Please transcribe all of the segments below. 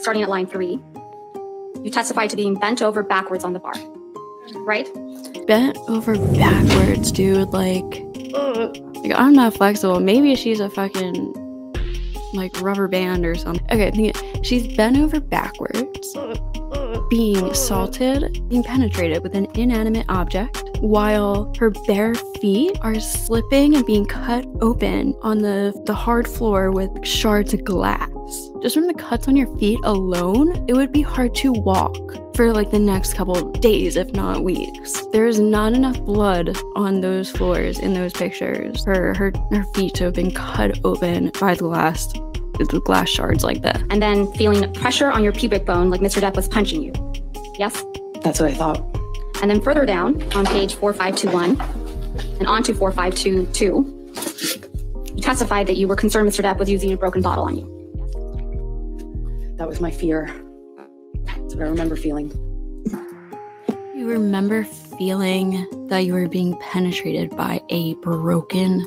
Starting at line three, you testified to being bent over backwards on the bar, right? Bent over backwards, dude. Like, like I'm not flexible. Maybe she's a fucking like rubber band or something. Okay, she's bent over backwards, being assaulted, being penetrated with an inanimate object, while her bare feet are slipping and being cut open on the, the hard floor with shards of glass. Just from the cuts on your feet alone, it would be hard to walk for like the next couple days, if not weeks. There is not enough blood on those floors in those pictures for her, her feet to have been cut open by the glass, the glass shards like that. And then feeling pressure on your pubic bone like Mr. Depp was punching you. Yes? That's what I thought. And then further down on page 4521 and onto 4522, you testified that you were concerned Mr. Depp was using a broken bottle on you. That was my fear. That's what I remember feeling. You remember feeling that you were being penetrated by a broken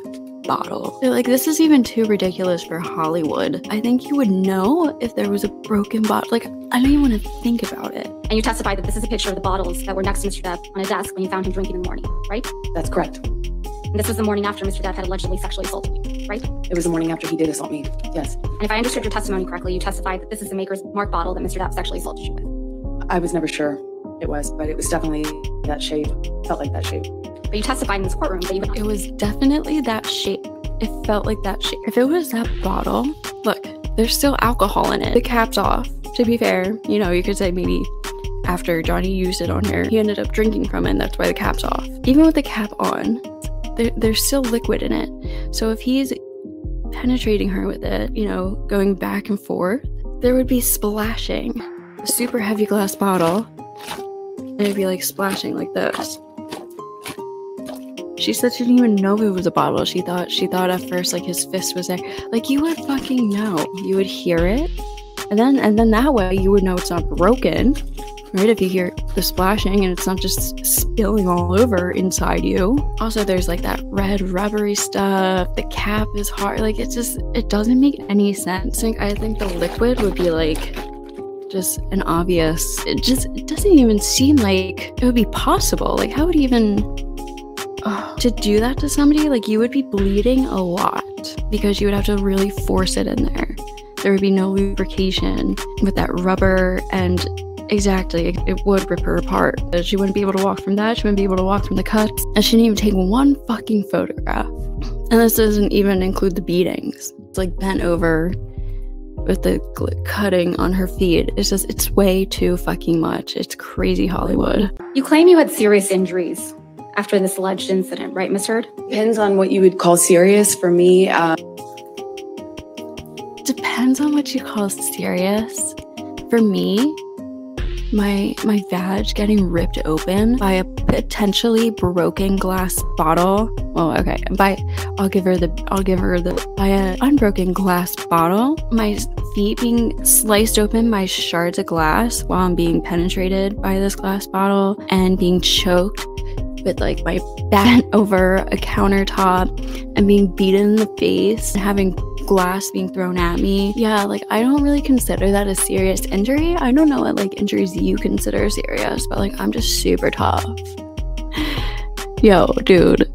bottle. They're like, this is even too ridiculous for Hollywood. I think you would know if there was a broken bottle. Like, I don't even want to think about it. And you testified that this is a picture of the bottles that were next to Mr. Depp on a desk when you found him drinking in the morning, right? That's correct. And this was the morning after Mr. Depp had allegedly sexually assaulted you, right? It was the morning after he did assault me. Yes. And if I understood your testimony correctly, you testified that this is the maker's mark bottle that Mr. Depp sexually assaulted you with. I was never sure it was, but it was definitely that shape. Felt like that shape. But you testified in this courtroom that you would It was definitely that shape. It felt like that shape. If it was that bottle, look, there's still alcohol in it. The cap's off. To be fair, you know, you could say maybe after Johnny used it on her, he ended up drinking from it, and that's why the cap's off. Even with the cap on, there, there's still liquid in it. So if he's penetrating her with it, you know, going back and forth, there would be splashing. A super heavy glass bottle, and it'd be like splashing like this. She said she didn't even know it was a bottle. She thought she thought at first like his fist was there. Like you would fucking know. You would hear it. And then and then that way you would know it's not broken. Right? If you hear the splashing and it's not just spilling all over inside you. Also there's like that red rubbery stuff. The cap is hard. Like it's just it doesn't make any sense. Like I think the liquid would be like just an obvious it just it doesn't even seem like it would be possible. Like how would you even To do that to somebody, like you would be bleeding a lot because you would have to really force it in there. There would be no lubrication with that rubber, and exactly, it, would rip her apart. She wouldn't be able to walk from that. She wouldn't be able to walk from the cuts, and she didn't even take one fucking photograph. And this doesn't even include the beatings. It's like bent over with the cutting on her feet. It's just, it's way too fucking much. It's crazy Hollywood. You claim you had serious injuries after this alleged incident, right, Miss Heard? Depends on what you would call serious. For me, uh, depends on what you call serious. For me, my my vag getting ripped open by a potentially broken glass bottle. Well, okay, by I'll give her the I'll give her the by an unbroken glass bottle. My feet being sliced open by shards of glass while I'm being penetrated by this glass bottle and being choked with like my back over a countertop and being beaten in the face and having glass being thrown at me. Yeah, like I don't really consider that a serious injury. I don't know what like injuries you consider serious, but like I'm just super tough. Yo, dude,